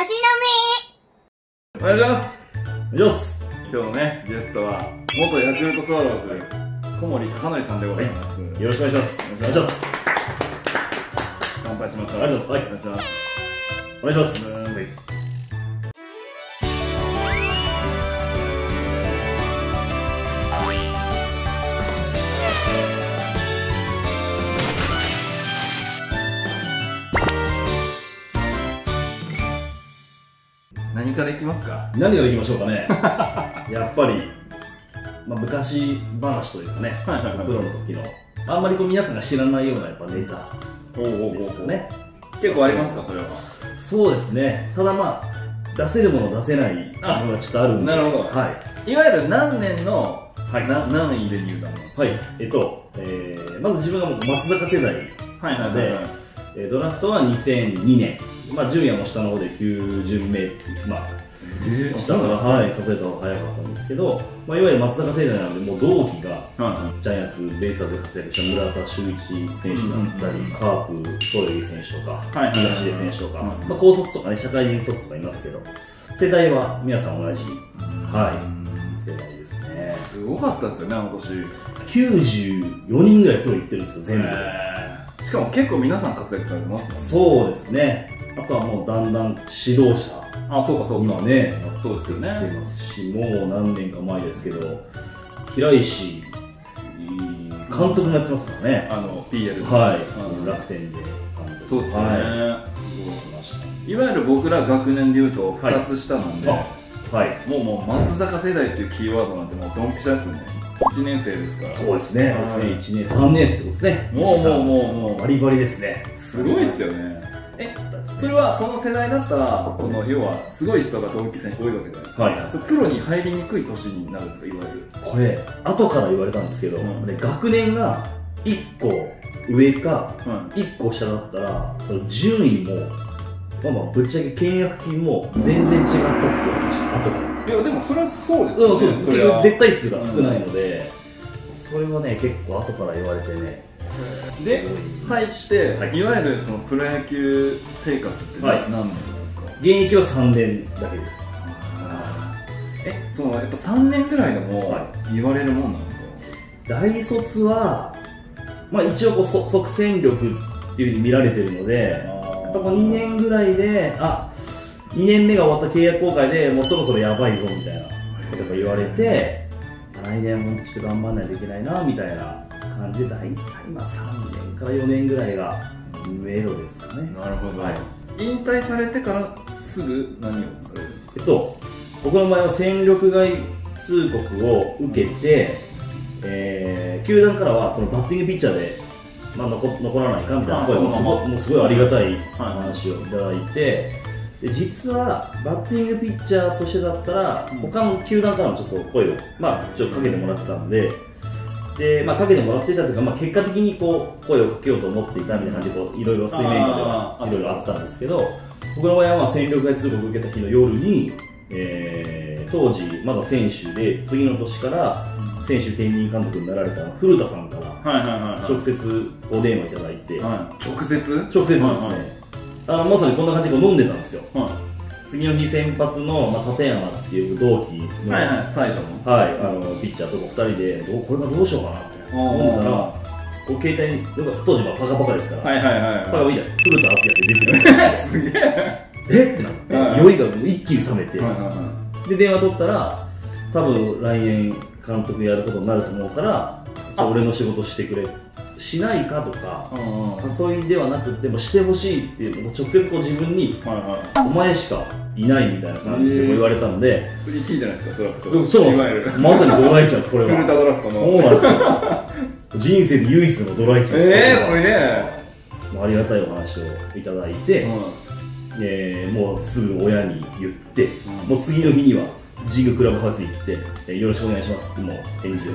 たしお願いしますお願いします今日のねゲストは元ヤクルトスワローズ小森高則さんでございます、よろしくお願いしますお願いします乾杯しましょうありがとうございお願いしますお願いします。からいきますか。何からいきましょうかね。やっぱり、まあ、昔話というかねはいはいはい。プロの時の。あんまりこう皆さんが知らないようなやっぱネタですよね。結構ありますかそれは。そうですね。ただまあ出せるもの出せないあのがちょっとあるんで。なるほど。はい。いわゆる何年の、はい。な何位で入団はい。えっと、えー、まず自分がもう松坂世代はいはいはいはい。えードラフトは2002年、まあ、順位はもう下の方で9巡目、まあ、え下から、はい、数えた方が早かったんですけど、まあ、いわゆる松坂世代なんで、もう同期がジャイアンツ、ベイスターズで活躍した村田修一選手だったり、うんうんカープ、ソヨギ選手とか、東出選手とか、うんまあ、高卒とかね、社会人卒とかいますけど、世代は皆さん同じ、いはい、世代ですね。すごかったですよねあの年。94人ぐらいプロ行ってるんですよ、全部。で。えーしかも結構皆さん活躍されてますねそうですね。あとはもうだんだん指導者あそうかそうか今ね、そうですよ出ねますし、もう何年か前ですけど、平石監督もやってますからね。あの PL はい、うん楽天で監督。そうですよね、はい、い。わゆる僕ら学年でいうとはい2つ下なんで、あはい。もうもう松坂世代っていうキーワードなんてもうドンピシャですよね1年生ですか？らそうですね。はい。1年、3年生ってことですね。もうもうもうもう。バリバリですね。すごいですよね。えそれはその世代だったらその要はすごい人が同期生に多いわけじゃないですか、はい。それプロに入りにくい年になるんですかいわゆる？これ、後から言われたんですけど、うん。で学年が1個上か、は1個下だったら、その順位も、まあまあ、ぶっちゃけ契約金も全然違ったって言われました、後から。いいやでもそれはそうですそうそうです。それは。絶対数が少ないので、それはね結構後から言われてね。で入って、はい。い、わゆるそのプロ野球生活って何,、はい。何年なんですか？現役は3年だけです。えそのやっぱ3年ぐらいでもは言われるもんなんですか、大卒は、まあ、一応こうそ即戦力っていうふうに見られてるのでやっぱこう2年ぐらいであ2年目が終わった契約更改でもうそろそろやばいぞみたいなことが言われて来年もちょっと頑張らないといけないなみたいな感じで大体まあ3年から4年ぐらいが目処ですかね。なるほど、はい。引退されてからすぐ何をされるんですか？えっと、僕の場合は戦力外通告を受けて、えー球団からはそのバッティングピッチャーで、まあ、残残らないかみたいな声もあすごもうすごいありがたいはい。話をいただいて、で実はバッティングピッチャーとしてだったら、うん。他の球団からもちょっと声を、まあ、ちょっとかけてもらってたので。でまあ、かけてもらっていたというか、まあ、結果的にこう声をかけようと思っていたみたいな感じでいろいろ水面下ではいろいろあったんですけど僕の場合はまあ戦力外通告を受けた日の夜に、えー当時まだ選手で次の年から選手兼任監督になられた古田さんからはいはいはい直接お電話いただいて、はい、直接？直接ですね、あのまさにこんな感じで飲んでたんですよ。は次の日先発の、まあ、立山っていう同期い、の、はいはい。埼玉。はい、あのピッチャーと2人でどうこれはどうしようかなって。おー飲んだらこう携帯に当時はパカパカですから、はいはいはいパカ見たら古田敦也って出てくる。すげえ。えっ？てなって、はい酔いが一気に冷めて、はいはいはで電話取ったら多分来年監督やることになると思うからじゃあ俺の仕事してくれ。しないかとか誘いではなくてもしてほしいっていうのを直接こう自分にお前しかいないみたいな感じで言われたので、い1位じゃないですかドラフト。そうまさにドライチャンですこれは。そうなんですよ。人生で唯一のドライチャンですええー、すこれげはえ。もうありがたいお話をいただいて、えーもうすぐ親に言って、うん。もう次の日には神宮クラブハウスに行って、えーよろしくお願いします。ってもう返事を。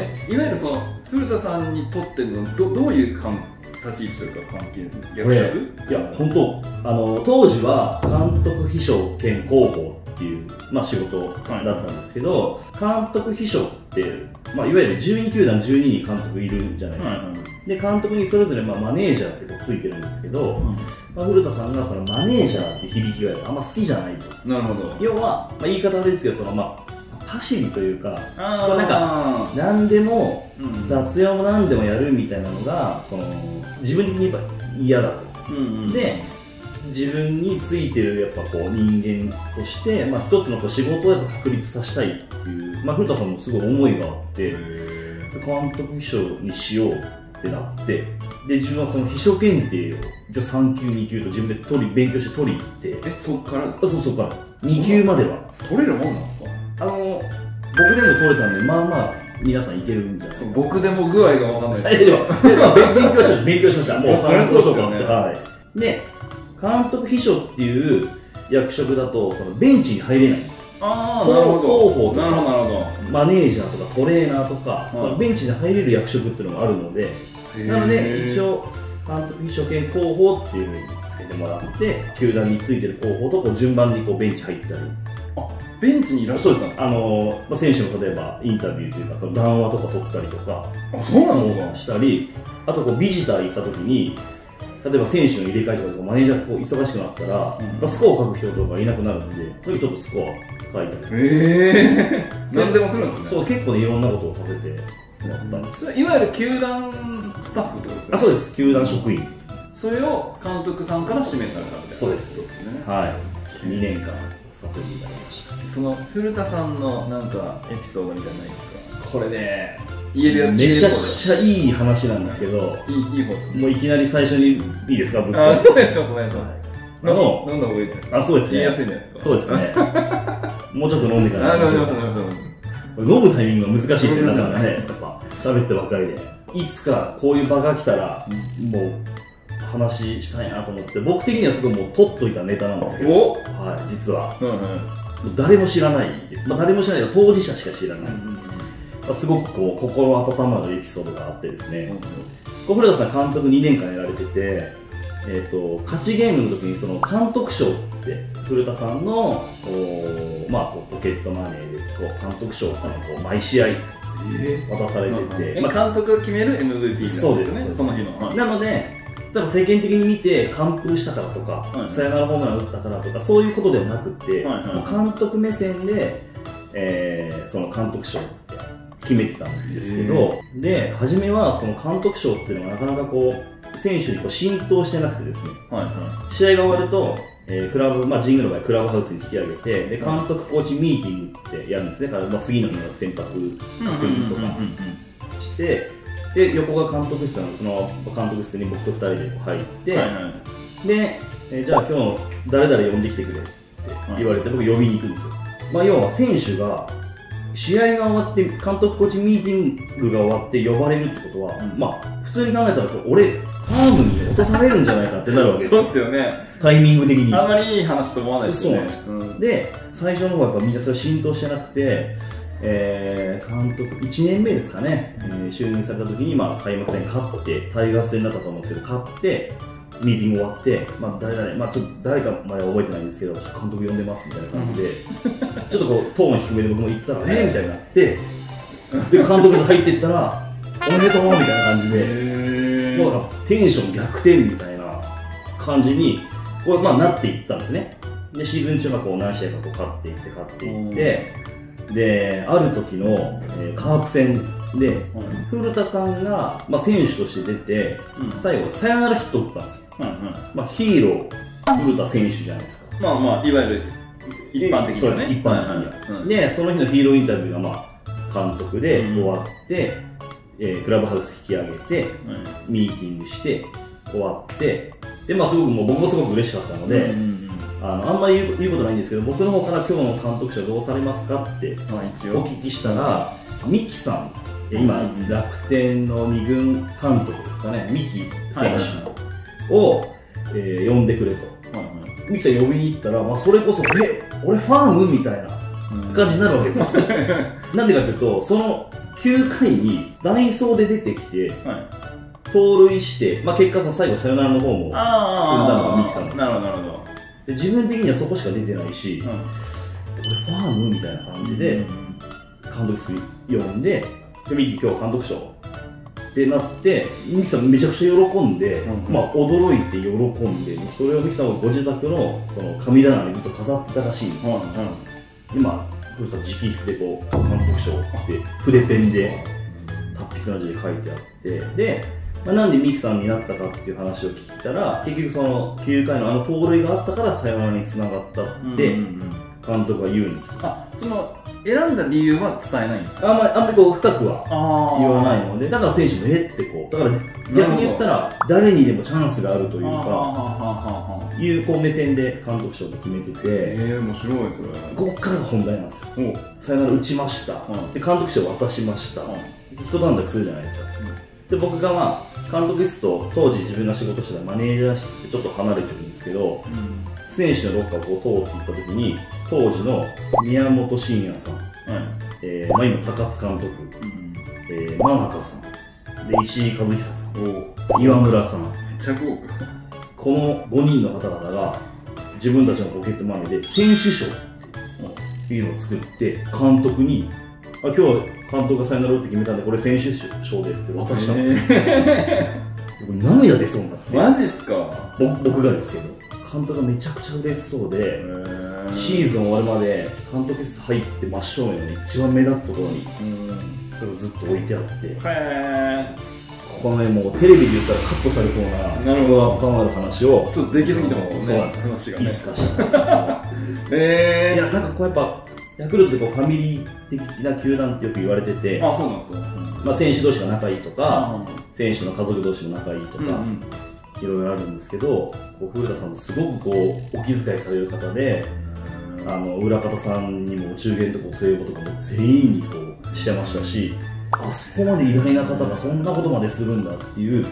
えいわゆるその古田さんにとってのどどういう関立ち位置というか関係役職？いや本当あの当時は監督秘書兼広報っていう、まあ、仕事だったんですけど、監督秘書って、まあ、いわゆる12球団12人監督いるじゃないですか、で監督にそれぞれまあマネージャーってこうついてるんですけど、まあ、古田さんがそのマネージャーって響きがあんま好きじゃないと。なるほど。要は、まあ、言い方ですけどその、まあ、パシリというかなんか何でもうん。雑用も何でもやるみたいなのがその自分的にやっぱ嫌だと。うんうん。で自分についてるやっぱこう人間として、まあ、一つのこう仕事をやっぱ確立させたいっていう、まあ、古田さんもすごい思いがあって監督秘書にしようってなってで自分はその秘書検定を一応3級2級と自分で取り勉強して取りに行って。えそっからですあそうそうからです。2級までは。取れるもんなんですか？あの僕でも取れたんでまあまあ皆さんいけるんじゃないですか僕でも具合がわかんないえ でも、でまあ、勉勉強しました、勉強しました。もうそりゃそうですよね。はい。で、監督秘書っていう役職だと、そのベンチに入れないんですよ。ああなるほど広報なるほどなるほマネージャーとかトレーナーとか、い。そのベンチに入れる役職っていうのがあるので、どなので、一応、監督秘書兼広報っていうふうにつけてもらって、球団についてる広報とこう順番にこうベンチ入ったり、ベンチにいらっしゃったんですか？あのまあ、選手の例えばインタビューというか、その談話とか取ったりとか、あそうなんですか？したり、あとこうビジター行った時に、例えば選手の入れ替えとかマネージャーがこう忙しくなったら、うんまあスコアを書く人とかがいなくなるんで、それちょっとスコア書いたり。ええ 何でもするんですねそう、結構ね、いろんなことをさせてもらったんです。いわゆる球団スタッフってことですよねあ、そうです。球団職員。それを監督さんから指名されたみたいなそうです。ねはい。2年間させていただきました。その古田さんのなんかエピソードみたいなのないですか？これね、言えるやつめちゃくゃちゃいい話なんですけど、いいいい方ですねもういきなり最初にいいですか、僕。あお願いしますあの、飲んだ方がいいですあ、そうですね。言いやすいんじゃないですか？そうですね。もうちょっと飲んでからあにしましょう飲みました飲みましたこれ飲むタイミングが難しいですね、なかなかね、やっぱ喋ってばっかりで。いつかこういう場が来たら、もう話したいなと思って、僕的にはすごいもう取っといたネタなんですよ。おはい、実は。うんうん誰も知らないです。まあ、誰も知らないけど、当事者しか知らない。まあ、すごくこう、心温まるエピソードがあってですね、こう古田さん監督2年間やられてて、えっ、と、勝ちゲームの時にその監督賞って、古田さんの、まあ、こうポケットマネーで、こう、監督賞をこう毎試合渡されてて、えまあ監督が決める MVP なんですよそうですねその日の。はい。なので、例えば世間的に見て完封したからとか、はい。サヨナラホームラン打ったからとか、そういうことではなくて、はいはい。監督目線で、えーその監督賞って決めてたんですけど、で、初めはその監督賞っていうのがなかなかこう、選手にこう浸透してなくてですね、はいは試合が終わると、えークラブ、まあ、神宮の場合、クラブハウスに引き上げて、で監督、コーチミーティングってやるんですね、まあ、次の日の先発い確認とかして、で横が監督室なので、その監督室に僕と2人でこう入って、はいはい。で、えーじゃあ今日誰々呼んできてくれって言われて、僕呼びに行くんですよ。まあ、要は選手が試合が終わって監督コーチミーティングが終わって呼ばれるってことは、うん。まあ普通に考えたら俺ファームに落とされるんじゃないかってなるわけですそうよですよね。タイミング的に。あんまりいい話と思わないですよね。うん。で最初の方はやっぱみんなそれ浸透してなくて、えー監督1年目ですかね、えー就任された時に、まあ、開幕戦勝ってタイガース戦だったと思うんですけど勝ってミーティング終わって、まあ、誰々、まあ、ちょっと誰かまでは覚えてないんですけどちょっと監督呼んでますみたいな感じで、ちょっとこうトーン低めで僕も言ったらえー、みたいになってで監督室入っていったらおめでとうみたいな感じでへもうなんかテンション逆転みたいな感じにこう、まあ、なっていったんですね。でシーズン中はこう何試合かこう勝っていって勝っていってである時の、えーカープ戦で古田さんが、まあ、選手として出てうん。最後サヨナラヒット打ったんですよ、まあ、ヒーロー古田選手じゃないですか。まあまあいわゆる一般的そうなね一般的には、でその日のヒーローインタビューが、まあ、監督でうん。終わって、えークラブハウス引き上げてうん。ミーティングして終わってで、まあ、すごくもう僕もすごく嬉しかったので、うんうんあのあんまり言う言うことないんですけど僕の方から今日の監督者どうされますか？ってお聞きしたらミキさん。え今うん楽天の二軍監督ですかね。ミキ選手を、えー呼んでくれと。ミキさん呼びに行ったら、まあ、それこそえ俺ファームみたいな感じになるわけですよ。なんでかというとその9回にダイソーで出てきてはい。盗塁して、まあ、結果その最後サヨナラの方もあ踏んだのがミキさんなるほどなるほど。で自分的にはそこしか出てないし、ファームみたいな感じで、監督室呼んで、で、ミキ今日監督賞ってなって、ミキさんめちゃくちゃ喜んで、うんうんまあ驚いて喜んで、それをミキさんはご自宅のその神棚にずっと飾ってたらしいんですよ。で、まあ、古田さん直筆でこう、監督賞って筆ペンで達筆な字で書いてあって、で、まあ、なんでミキさんになったかっていう話を聞いたら、結局その9回のあの盗塁があったからサヨナラにつながったって監督は言うんですよ。あその選んだ理由は伝えないんですか？あんまり、あんまりこう深くはあ言わないので、だから選手もえってこう、だから逆に言ったら、誰にでもチャンスがあるというか、いうこう目線で監督賞を決めてて、ええ面白いそれ。ここからが本題なんですよ。おさよなら打ちました、うん。で監督賞渡しました、一段落するじゃないですか、で僕がまあ監督室と当時自分が仕事してたマネージャー室ってちょっと離れてるんですけど選手のロッカーをこう通っていった時に当時の宮本慎也さん、えーまあ、今高津監督、えー、真中さんで石井和久さおん岩村さん。めっちゃ豪華。この5人の方々が自分たちのポケットマネーで選手賞っていうのを作って監督にあ今日は監督がサインナロって決めたんでこれ選手賞ですって渡したんですよ、僕涙出そうになって。マジっすか。ぼ僕がですけど監督がめちゃくちゃ嬉しそうでシーズン終わるまで監督室入って真正面の一番目立つところにそれをずっと置いてあって。へこのねもうテレビで言ったらカットされそうななるほど。頭のある話をえちょっとできすぎてますもんね。そうなんです。話がね。いつかしたえいや、なんかこうやっぱ、ヤクルトってこうファミリー的な球団ってよく言われてて、あそうなんですか。まあ、選手同士が仲いいとか、あ選手の家族同士も仲いいとか、いろいろあるんですけど、こう古田さんもすごくこうお気遣いされる方で、あの裏方さんにもお中元とかお歳暮とかも全員にこうしてましたし、あそこまで偉大な方がそんなことまでするんだっていう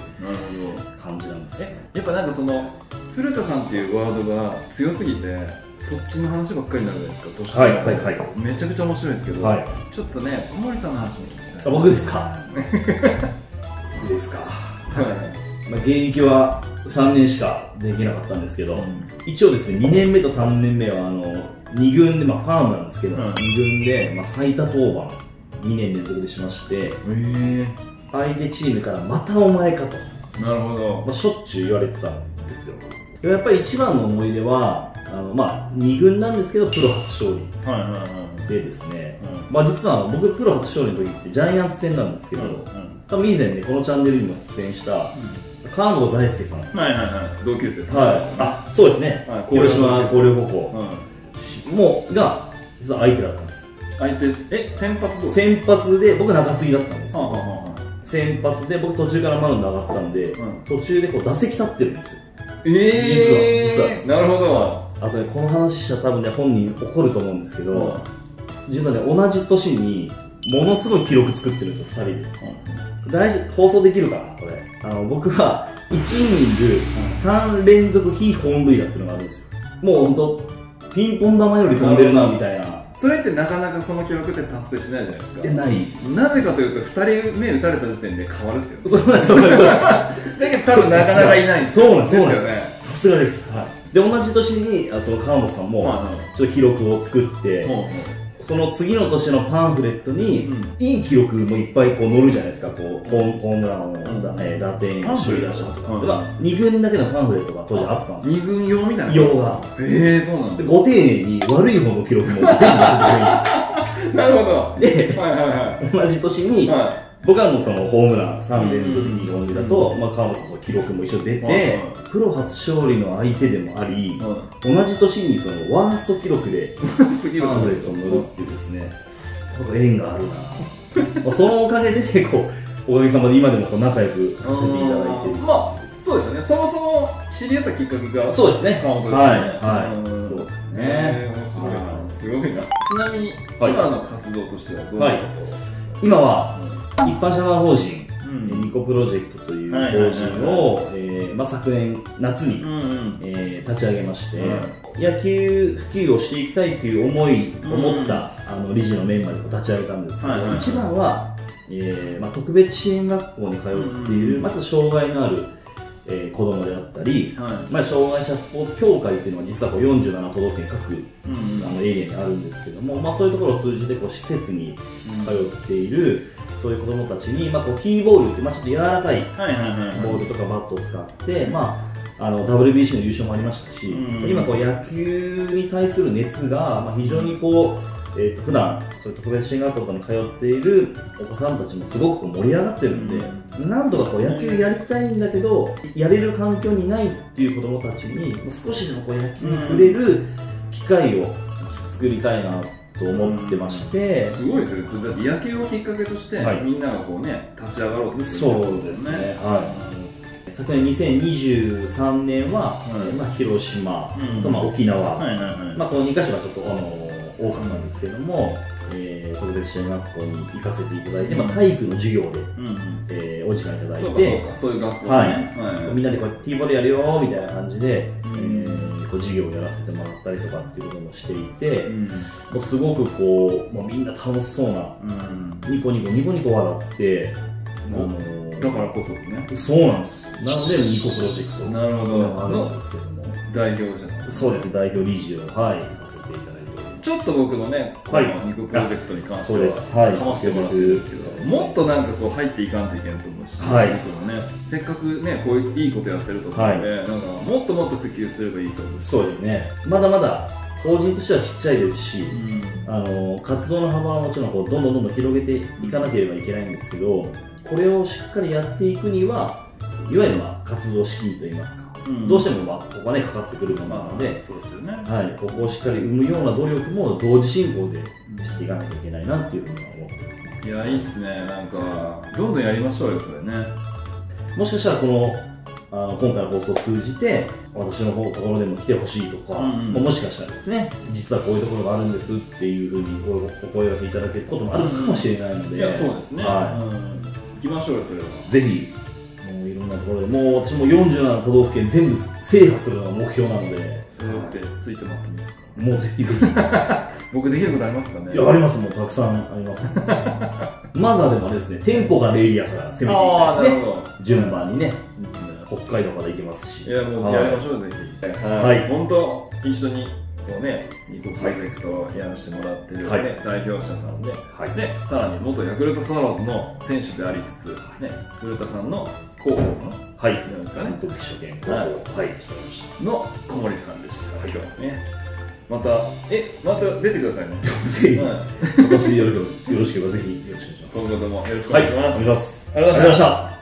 感じなんです。よね。やっぱなんかその古田さんっていうワードが強すぎてそっちの話ばっかりになるじゃないですかどうしてもはいはい。はいめちゃくちゃ面白いんですけど、はい。ちょっとね小森さんの話も聞きたい。あ僕ですか？僕ですか。はまあ、現役は3年しかできなかったんですけど、一応ですね2年目と3年目はあの2軍で、まあ、ファームなんですけど、うん。2軍で、まあ、最多登板2年連続でしまして相手チームからまたお前かと、えなるほど。まあ、しょっちゅう言われてたんですよ。でやっぱり一番の思い出はあの、まあ、2軍なんですけどプロ初勝利。はいはいはい。でですね、うん。まあ、実は僕プロ初勝利の時ってジャイアンツ戦なんですけど、多分以前ねこのチャンネルにも出演した川本大輔さん。はいはいはい。同級生ですはい、あそうですね、はい広島広陵高校。うん。もが実は相手だったんです。よ相手え先発どう？先発で僕中継ぎだったんですよ。はあはあはあ先発で僕途中からマウンド上がったんで、うん。途中でこう打席立ってるんですよ。え実は実は。ですなるほど。あとねこの話したら多分ね本人怒ると思うんですけど、実はね同じ年にものすごい記録作ってるんですよ2人で。大事放送できるかなこれ。あの僕は1イニング3連続非本塁打っていうのがあるんですよ。もう本当ピンポン玉より飛んでるなみたいな。それってなかなかその記録って達成しないじゃないですか。でない。なぜかというと2人目打たれた時点で変わるっすよ。そうなんですそうなんです。そうなんだけど多分なかなかいないんですそうなんですそうなんです。よね。さすがです、はい、で同じ年にあその川本さんもちょっと記録を作って、その次の年のパンフレットに、うん。いい記録もいっぱいこう載るじゃないですかこうホームランの、ん。だえー打点首位打者とか、うん。でまあ2軍だけのパンフレットが当時あったんですよ。二軍用みたいな。用がええそうなんだ。でご丁寧に悪い方の記録も全部載せてくれるん なるほど。ですよはいはいはで同じ年に、い。は僕はもうそのホームラン3連続うん2本だと、まあ、川本さんの記録も一緒に出て、プロ初勝利の相手でもあり、い同じ年にそのワースト記録ですぎるパンフレットに乗るっていうですね、縁があるな。まあそのおかげで、こう、おかげさまで今でもこう仲良くさせていただいてる。まあそうですよね。そもそも知り合ったきっかけがそうですね。川本ですよねはい、はい。うん。そうですね。えー面白いな。すごいな。ちなみにはい。今の活動としてはどういうこ今は、と一般社団法人、うん。ニコプロジェクトという法人を、えーまあ、昨年夏に、うんうん。えー立ち上げまして、うん。野球普及をしていきたいという思いを持った、うん。あの理事のメンバーに立ち上げたんですけど、はいはいはい。一番は、えーまあ、特別支援学校に通っている、うん。まあ、ちょっと障害のある、えー子供であったり、はい。まあ、障害者スポーツ協会っていうのは実はこう47都道府県各うんうん。あのエリアにあるんですけども、まあ、そういうところを通じてこう施設に通っているそういう子供たちに、まあ、こうティーボールって、まあ、ちょっと柔らかいボールとかバットを使って、まあ、あの WBC の優勝もありましたし、うん。今こう野球に対する熱が、まあ、非常にこう、えー、と普段そういう特別支援学校とかに通っているお子さんたちもすごく盛り上がってるんで、なんとかこう野球やりたいんだけどやれる環境にないっていう子供たちに少しでもこう野球に触れる機会を作りたいなと思ってまして、すごいですよね。それだって野球をきっかけとして、はい。みんながこうね立ち上がろうとするそうですね。はい。昨年2023年は、はい。えーまあ、広島うん。と、まあ、沖縄、はいはいはい、まあ、この2カ所がちょっと、あの多かったんですけども、えー特別支援学校に行かせていただいて、まあ、体育の授業で、うんうん。えーお時間いただいそうかてそうかそういう学校ね。はい。はい。みんなでこうティーボールやるよみたいな感じで、うん。えーこう授業をやらせてもらったりとかっていうこともしていて、うん。もうすごくこう、もうみんな楽しそうなうん。ニコニコニコニコ笑って、あおのーだからこそですね。そうなんですなのでニコプロジェクトなるほどですけども。代表者なんそうです。ね代表理事を、はい、ちょっと僕のね、こはい。のニコプロジェクトに関してそうです。はい。かましてもらってるんですけど、もっとなんかこう入っていかんといけないと思うし、はい。僕もね、せっかくね、こういういいことやってると思うので、なんかもっともっと普及すればいいと思うそうですね。まだまだ法人としてはちっちゃいですし、うん。あの活動の幅はもちろんこうどんどんどんどん広げていかなければいけないんですけどこれをしっかりやっていくにはいわゆるまあ活動資金といいますか、うんどうしてもまあここはねかかってくるものなまあので、そうですよね。はい、ここをしっかり生むような努力も同時進行でしていかなきゃいけないなっていうふうには思ってますねいや、いいっすね。なんか、どんどんやりましょうよ、それね。もしかしたらこのあの今回の放送を通じて私の方ところでも来てほしいとか、うんうんまあもしかしたらですね実はこういうところがあるんですっていうふうにおお声掛けいただけることもあるかもしれないので、いや、そうですね。はうん行きましょうよ、それは。ぜひんなところでもう私も47都道府県全部制覇するのが目標なので。それってついてもらってもいいですか？もうぜひぜひ。僕できることありますかね？いやありますもうたくさんあります、まずはでもあれですね店舗が出エリアから攻めていきたいですね。順番にね。北海道から行けますし。いや、もうはい。やりましょう、ぜひ。はい。本当、一緒に、こうね、ニコプロジェクトをやらせてもらってる、ねはい。代表者さんで、はい。で、さらに元ヤクルトスワローズの選手でありつつ、ね、古田さんの広報さんはい。ない。ですかね監督秘書兼広報はい。の小森さんでした、今日ね。また、え、また出てください。ね。ぜひはい。今年よろしければぜひよろしくお願い。します今後ともよろしくお願い。します。願い。しますありがとうござい。ました。た